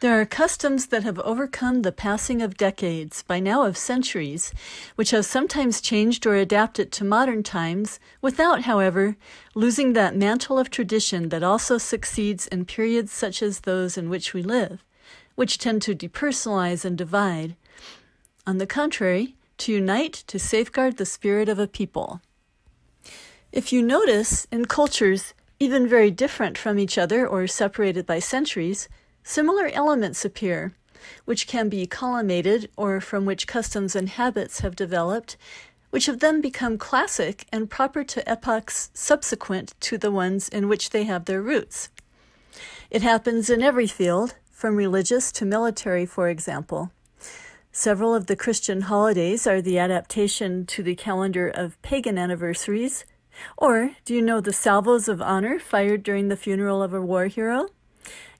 There are customs that have overcome the passing of decades, by now of centuries, which have sometimes changed or adapted to modern times, without, however, losing that mantle of tradition that also succeeds in periods such as those in which we live, which tend to depersonalize and divide. On the contrary, to unite to safeguard the spirit of a people. If you notice, in cultures even very different from each other or separated by centuries, Similar elements appear, which can be collimated or from which customs and habits have developed, which have then become classic and proper to epochs subsequent to the ones in which they have their roots. It happens in every field, from religious to military, for example. Several of the Christian holidays are the adaptation to the calendar of pagan anniversaries. Or, do you know the salvos of honor fired during the funeral of a war hero?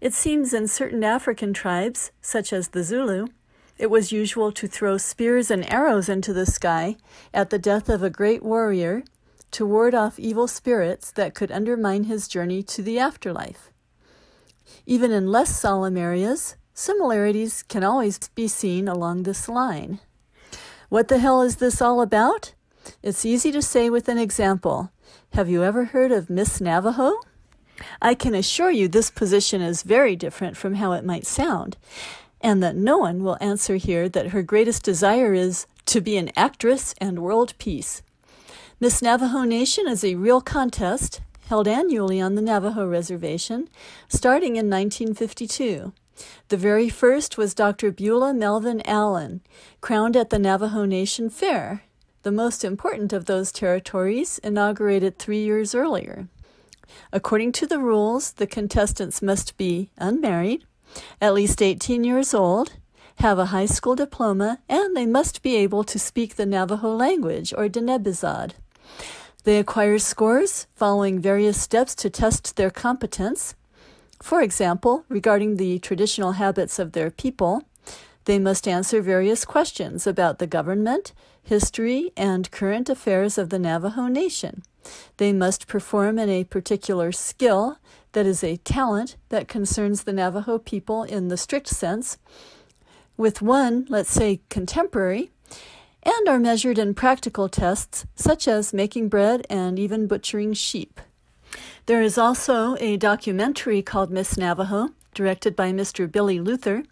It seems in certain African tribes, such as the Zulu, it was usual to throw spears and arrows into the sky at the death of a great warrior to ward off evil spirits that could undermine his journey to the afterlife. Even in less solemn areas, similarities can always be seen along this line. What the hell is this all about? It's easy to say with an example. Have you ever heard of Miss Navajo? I can assure you this position is very different from how it might sound, and that no one will answer here that her greatest desire is to be an actress and world peace. Miss Navajo Nation is a real contest held annually on the Navajo Reservation, starting in 1952. The very first was Dr. Beulah Melvin Allen, crowned at the Navajo Nation Fair, the most important of those territories, inaugurated three years earlier. According to the rules, the contestants must be unmarried, at least 18 years old, have a high school diploma, and they must be able to speak the Navajo language or Diné bizaad. They acquire scores following various steps to test their competence. For example, regarding the traditional habits of their people, they must answer various questions about the government, history, and current affairs of the Navajo Nation. They must perform in a particular skill that is a talent that concerns the Navajo people in the strict sense, with one, let's say, contemporary, and are measured in practical tests such as making bread and even butchering sheep. There is also a documentary called Miss Navajo, directed by Mr. Billy Luther,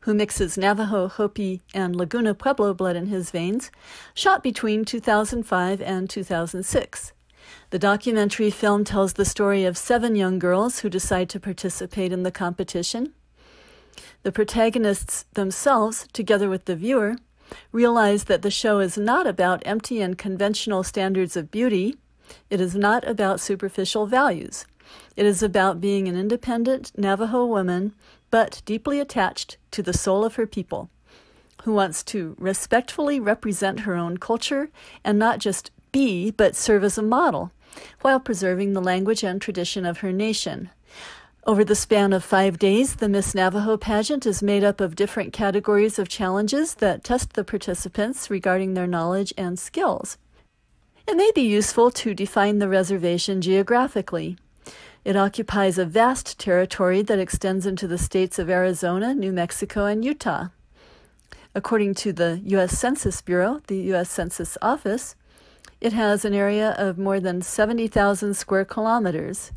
who mixes Navajo, Hopi, and Laguna Pueblo blood in his veins, shot between 2005 and 2006. The documentary film tells the story of seven young girls who decide to participate in the competition. The protagonists themselves, together with the viewer, realize that the show is not about empty and conventional standards of beauty. It is not about superficial values. It is about being an independent Navajo woman, but deeply attached to the soul of her people, who wants to respectfully represent her own culture and not just be, but serve as a model, while preserving the language and tradition of her nation. Over the span of five days, the Miss Navajo pageant is made up of different categories of challenges that test the participants regarding their knowledge and skills. It may be useful to define the reservation geographically. It occupies a vast territory that extends into the states of Arizona, New Mexico, and Utah. According to the U.S. Census Bureau, the U.S. Census Office, it has an area of more than 70,000 square kilometers.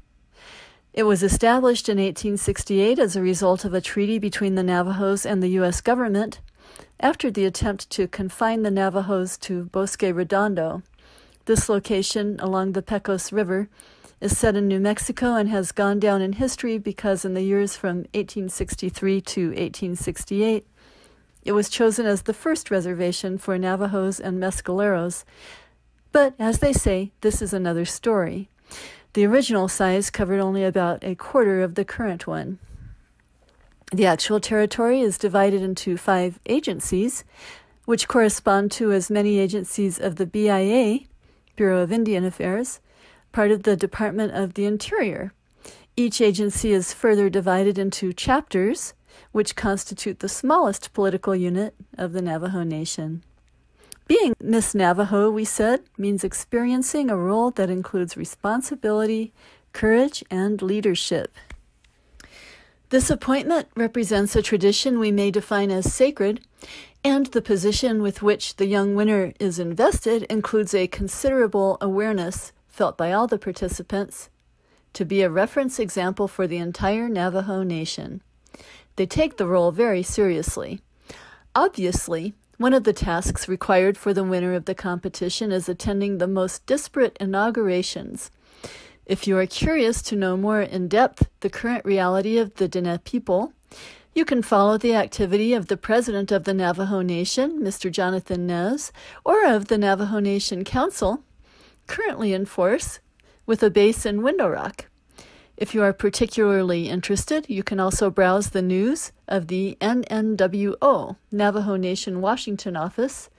It was established in 1868 as a result of a treaty between the Navajos and the U.S. government after the attempt to confine the Navajos to Bosque Redondo. This location along the Pecos River is set in New Mexico and has gone down in history because in the years from 1863 to 1868, it was chosen as the first reservation for Navajos and Mescaleros but as they say, this is another story. The original size covered only about a quarter of the current one. The actual territory is divided into five agencies, which correspond to as many agencies of the BIA, Bureau of Indian Affairs, part of the Department of the Interior. Each agency is further divided into chapters, which constitute the smallest political unit of the Navajo Nation. Being Miss Navajo, we said, means experiencing a role that includes responsibility, courage, and leadership. This appointment represents a tradition we may define as sacred, and the position with which the young winner is invested includes a considerable awareness felt by all the participants to be a reference example for the entire Navajo Nation. They take the role very seriously. Obviously, one of the tasks required for the winner of the competition is attending the most disparate inaugurations. If you are curious to know more in depth the current reality of the Diné people, you can follow the activity of the president of the Navajo Nation, Mr. Jonathan Nez, or of the Navajo Nation Council, currently in force, with a base in Window Rock. If you are particularly interested, you can also browse the news of the NNWO, Navajo Nation Washington office,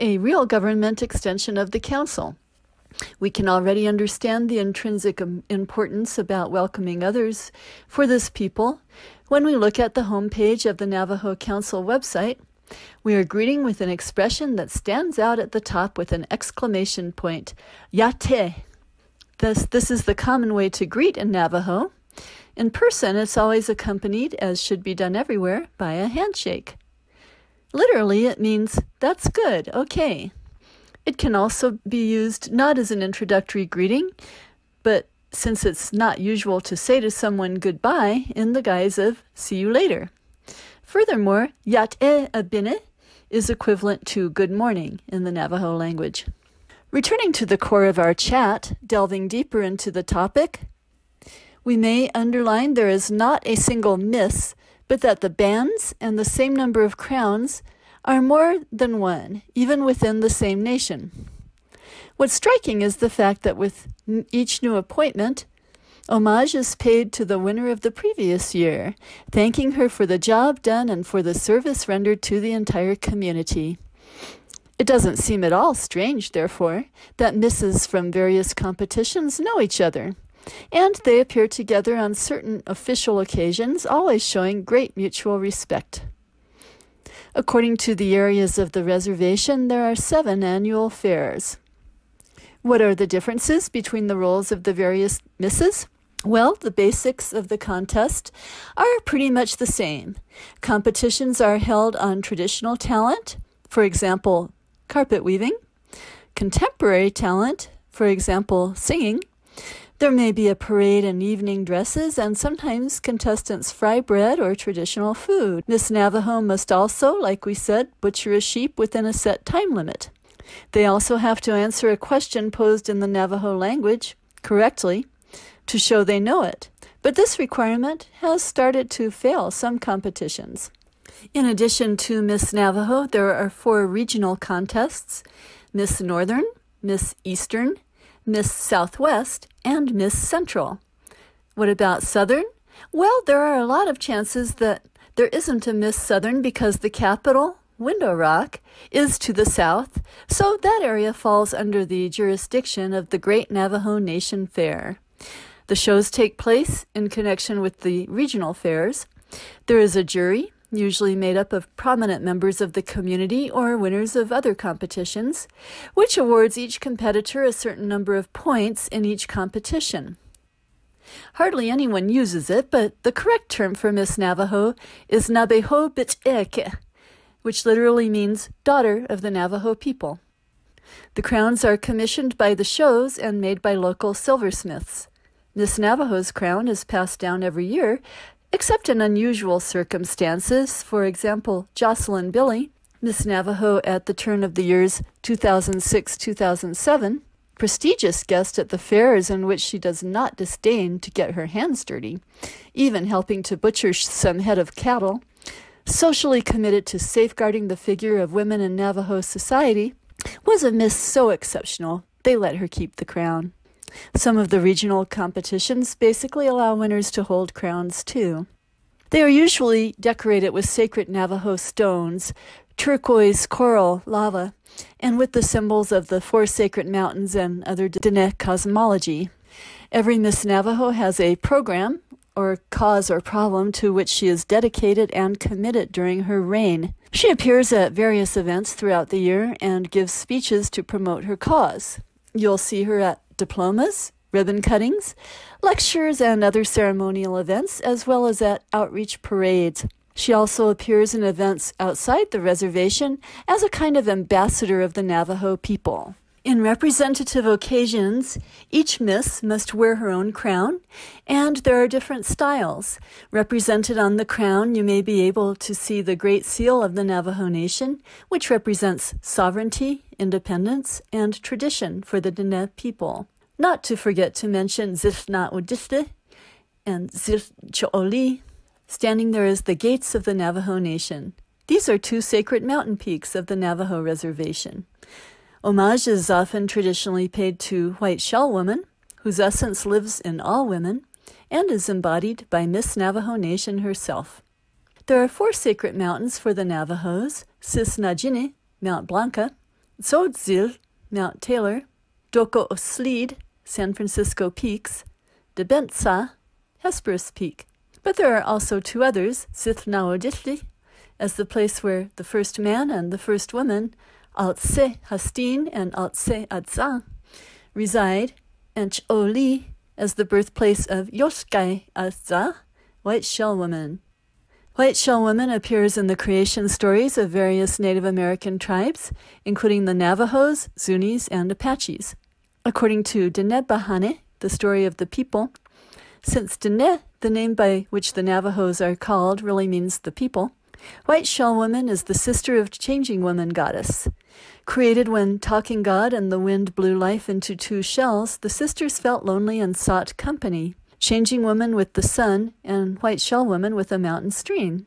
a real government extension of the Council. We can already understand the intrinsic importance about welcoming others for this people when we look at the homepage of the Navajo Council website. We are greeting with an expression that stands out at the top with an exclamation point, Yate. This, this is the common way to greet in Navajo. In person, it's always accompanied, as should be done everywhere, by a handshake. Literally, it means, that's good, okay. It can also be used not as an introductory greeting, but since it's not usual to say to someone goodbye in the guise of see you later. Furthermore, yat e abine is equivalent to good morning in the Navajo language. Returning to the core of our chat, delving deeper into the topic, we may underline there is not a single miss, but that the bands and the same number of crowns are more than one, even within the same nation. What's striking is the fact that with each new appointment, homage is paid to the winner of the previous year, thanking her for the job done and for the service rendered to the entire community. It doesn't seem at all strange, therefore, that misses from various competitions know each other, and they appear together on certain official occasions, always showing great mutual respect. According to the areas of the reservation, there are seven annual fairs. What are the differences between the roles of the various misses? Well, the basics of the contest are pretty much the same. Competitions are held on traditional talent, for example, carpet weaving, contemporary talent, for example, singing, there may be a parade in evening dresses, and sometimes contestants fry bread or traditional food. Miss Navajo must also, like we said, butcher a sheep within a set time limit. They also have to answer a question posed in the Navajo language correctly to show they know it. But this requirement has started to fail some competitions. In addition to Miss Navajo, there are four regional contests Miss Northern, Miss Eastern, Miss Southwest, and Miss Central. What about Southern? Well, there are a lot of chances that there isn't a Miss Southern because the capital, Window Rock, is to the south, so that area falls under the jurisdiction of the Great Navajo Nation Fair. The shows take place in connection with the regional fairs. There is a jury, usually made up of prominent members of the community or winners of other competitions, which awards each competitor a certain number of points in each competition. Hardly anyone uses it, but the correct term for Miss Navajo is Nabeho Bit'eke, which literally means daughter of the Navajo people. The crowns are commissioned by the shows and made by local silversmiths. Miss Navajo's crown is passed down every year Except in unusual circumstances, for example, Jocelyn Billy, Miss Navajo at the turn of the years 2006 2007, prestigious guest at the fairs in which she does not disdain to get her hands dirty, even helping to butcher some head of cattle, socially committed to safeguarding the figure of women in Navajo society, was a miss so exceptional they let her keep the crown. Some of the regional competitions basically allow winners to hold crowns too. They are usually decorated with sacred Navajo stones, turquoise, coral, lava, and with the symbols of the four sacred mountains and other Diné cosmology. Every Miss Navajo has a program or cause or problem to which she is dedicated and committed during her reign. She appears at various events throughout the year and gives speeches to promote her cause. You'll see her at diplomas, ribbon cuttings, lectures, and other ceremonial events, as well as at outreach parades. She also appears in events outside the reservation as a kind of ambassador of the Navajo people. In representative occasions, each miss must wear her own crown, and there are different styles. Represented on the crown, you may be able to see the Great Seal of the Navajo Nation, which represents sovereignty, independence, and tradition for the Diné people. Not to forget to mention Zilna Udiste and Zilchooli. Standing there is the gates of the Navajo Nation. These are two sacred mountain peaks of the Navajo Reservation. Homage is often traditionally paid to White Shell Woman, whose essence lives in all women and is embodied by Miss Navajo Nation herself. There are four sacred mountains for the Navajos Sisnaajiní, Mount Blanca, Tsoodził, Mount Taylor, Dook'o'oosłííd, San Francisco Peaks, Dibé Nitsaa, Hesperus Peak. But there are also two others, Sithnaodithli, as the place where the first man and the first woman Altse Hastin and Altse Adza reside, and Ch'oli as the birthplace of Yoshkai Adza, White Shell Woman. White Shell Woman appears in the creation stories of various Native American tribes, including the Navajos, Zunis, and Apaches. According to Diné Bahane, the story of the people, since Diné, the name by which the Navajos are called, really means the people, White Shell Woman is the sister of Changing Woman Goddess. Created when Talking God and the wind blew life into two shells, the sisters felt lonely and sought company. Changing Woman with the sun and White Shell Woman with a mountain stream.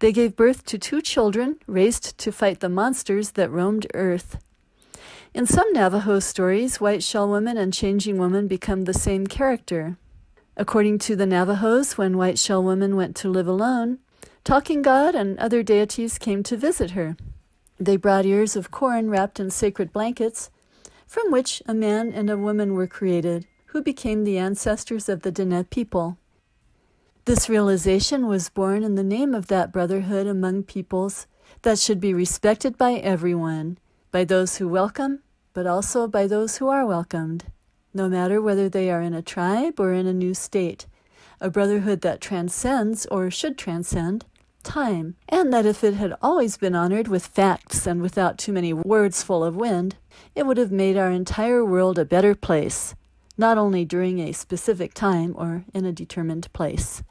They gave birth to two children, raised to fight the monsters that roamed earth. In some Navajo stories, White Shell Woman and Changing Woman become the same character. According to the Navajos, when White Shell Woman went to live alone, Talking God and other deities came to visit her. They brought ears of corn wrapped in sacred blankets, from which a man and a woman were created, who became the ancestors of the Diné people. This realization was born in the name of that brotherhood among peoples that should be respected by everyone, by those who welcome, but also by those who are welcomed, no matter whether they are in a tribe or in a new state, a brotherhood that transcends or should transcend time, and that if it had always been honored with facts and without too many words full of wind, it would have made our entire world a better place, not only during a specific time or in a determined place.